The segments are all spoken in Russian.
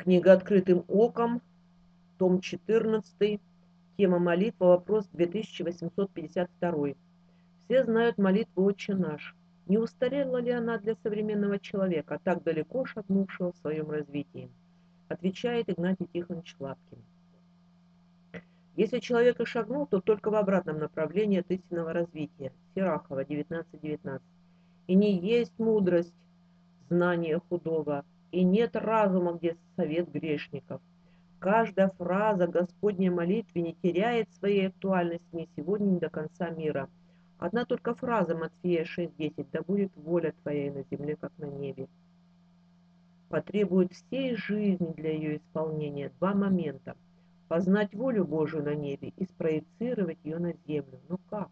Книга «Открытым оком», том 14, тема молитва, вопрос 2852. Все знают молитву «Отче наш». Не устарела ли она для современного человека, так далеко шагнувшего в своем развитии? Отвечает Игнатий Тихонович Лапкин. Если человек и шагнул, то только в обратном направлении от истинного развития. Сирахова, 19.19. И не есть мудрость, знание худого, и нет разума, где совет грешников. Каждая фраза Господней молитвы не теряет своей актуальности ни сегодня, ни до конца мира. Одна только фраза Матфея 6.10 «Да будет воля Твоя на земле, как на небе» потребует всей жизни для ее исполнения два момента – познать волю Божию на небе и спроецировать ее на землю. Но как?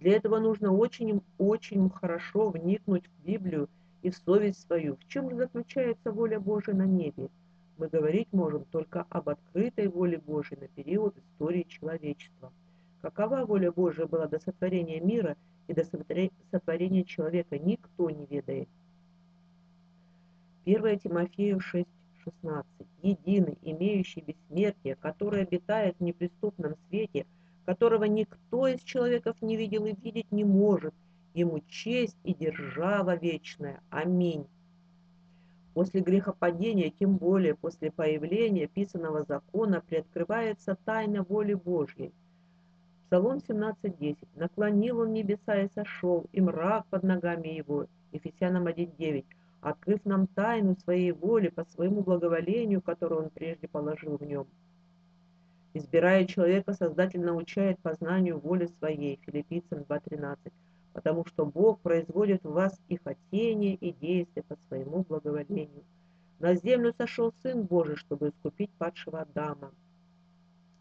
Для этого нужно очень-очень хорошо вникнуть в Библию и в совесть свою. В чем же заключается воля Божия на небе? Мы говорить можем только об открытой воле Божией на период истории человечества. Какова воля Божия была до сотворения мира и до сотворения человека, никто не ведает. 1 Тимофею 6:16. Единый, имеющий бессмертие, который обитает в неприступном свете, которого никто из человеков не видел и видеть не может, ему честь и держава вечная. Аминь. После грехопадения, тем более после появления писанного закона, приоткрывается тайна воли Божьей. Псалом 17.10. «Наклонил он небеса и сошел, и мрак под ногами его». Ефесянам 1.9 открыв нам тайну своей воли по своему благоволению, которую он прежде положил в нем. Избирая человека, Создатель научает познанию воли своей, филиппийцам 2.13, потому что Бог производит в вас и хотение, и действия по своему благоволению. На землю сошел Сын Божий, чтобы искупить падшего Адама.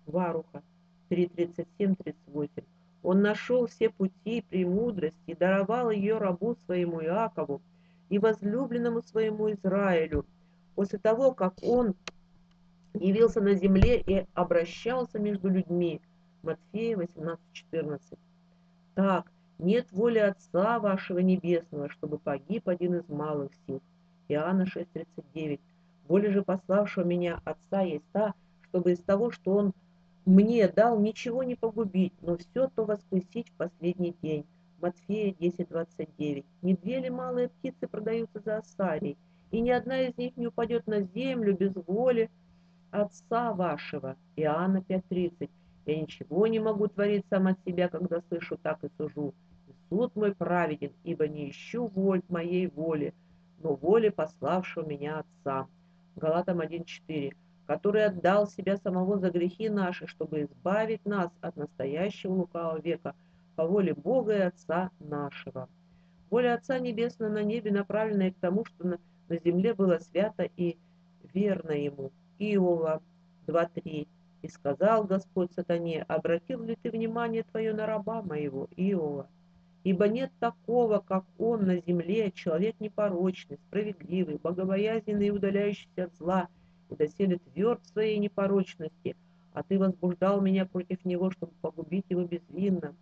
Варуха 3.37-38. Он нашел все пути премудрости и даровал ее рабу своему Иакову, и возлюбленному своему Израилю, после того, как он явился на земле и обращался между людьми. Матфея 18:14. Так, нет воли Отца вашего Небесного, чтобы погиб один из малых сил. Иоанна 6:39. Воля же пославшего меня Отца есть та, чтобы из того, что Он мне дал, ничего не погубить, но все то воскресить в последний день. Матфея 10.29. Не две ли малые птицы продаются за осарий, и ни одна из них не упадет на землю без воли Отца вашего. Иоанна 5.30. Я ничего не могу творить сам от себя, когда слышу, так и сужу. Суд мой праведен, ибо не ищу воль моей воли, но воли пославшего меня Отца. Галатам 1.4 который отдал себя самого за грехи наши, чтобы избавить нас от настоящего лукавого века – по воле Бога и Отца нашего. Воля Отца Небесного на небе, направленная к тому, что на, на земле было свято и верно Ему. Иова 2.3. И сказал Господь сатане, обратил ли ты внимание твое на раба моего, Иова? Ибо нет такого, как он на земле, человек непорочный, справедливый, богобоязненный и удаляющийся от зла, и доселе тверд в своей непорочности, а ты возбуждал меня против него, чтобы погубить его безвинно.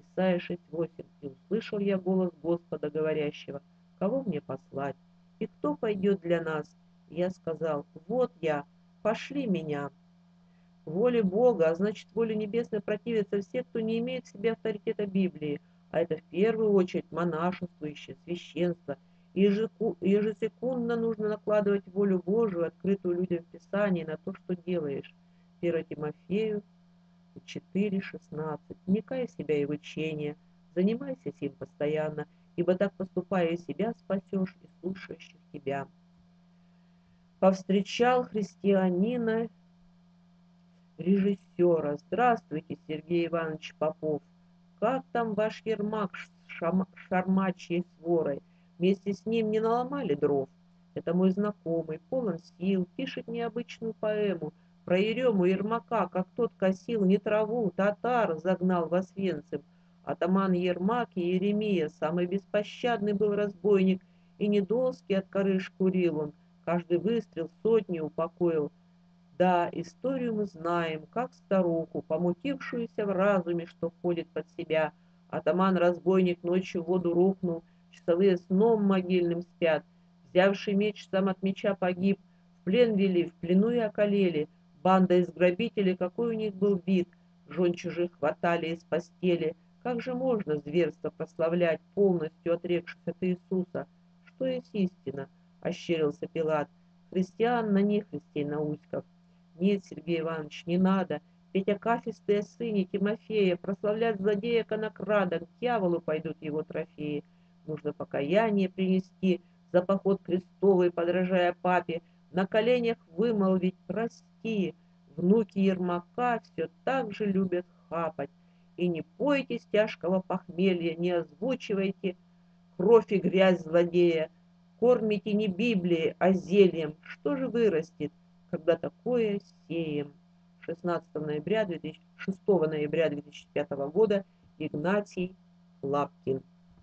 Исайя 6.8. «И услышал я голос Господа, говорящего, кого мне послать? И кто пойдет для нас? Я сказал, вот я, пошли меня». Воле Бога, а значит воле небесной противятся все, кто не имеет в себе авторитета Библии, а это в первую очередь монашествующее, священство. И ежесекундно нужно накладывать волю Божию, открытую людям в Писании, на то, что делаешь. 1 Тимофею 4.16. Вникай в себя и в учение, занимайся сим постоянно, ибо так поступая и себя спасешь и слушающих тебя. Повстречал христианина режиссера. Здравствуйте, Сергей Иванович Попов. Как там ваш Ермак с шармачьей сворой? Вместе с ним не наломали дров? Это мой знакомый, полон сил, пишет необычную поэму – про Ерему Ермака, как тот косил не траву, татар загнал в Освенцим. Атаман Ермак и Еремия, самый беспощадный был разбойник, и не доски от коры шкурил он, каждый выстрел сотни упокоил. Да, историю мы знаем, как старуху, помутившуюся в разуме, что входит под себя. Атаман-разбойник ночью в воду рухнул, часовые сном могильным спят. Взявший меч сам от меча погиб, плен вели, в плену и околели. Банда из грабителей, какой у них был вид. Жен чужих хватали из постели. Как же можно зверство прославлять, полностью отрекшись от Иисуса? Что есть истина? Ощерился Пилат. Христиан на нехристей науськов. Нет, Сергей Иванович, не надо. Ведь акафистые сыне Тимофея прославлять злодея конокрада, к дьяволу пойдут его трофеи. Нужно покаяние принести за поход крестовый, подражая папе, на коленях вымолвить «прости». Внуки Ермака все так же любят хапать. И не пойтесь тяжкого похмелья, не озвучивайте кровь и грязь злодея. Кормите не Библией, а зельем. Что же вырастет, когда такое сеем? 16 ноября 2006 ноября 2005 года Игнатий Лапкин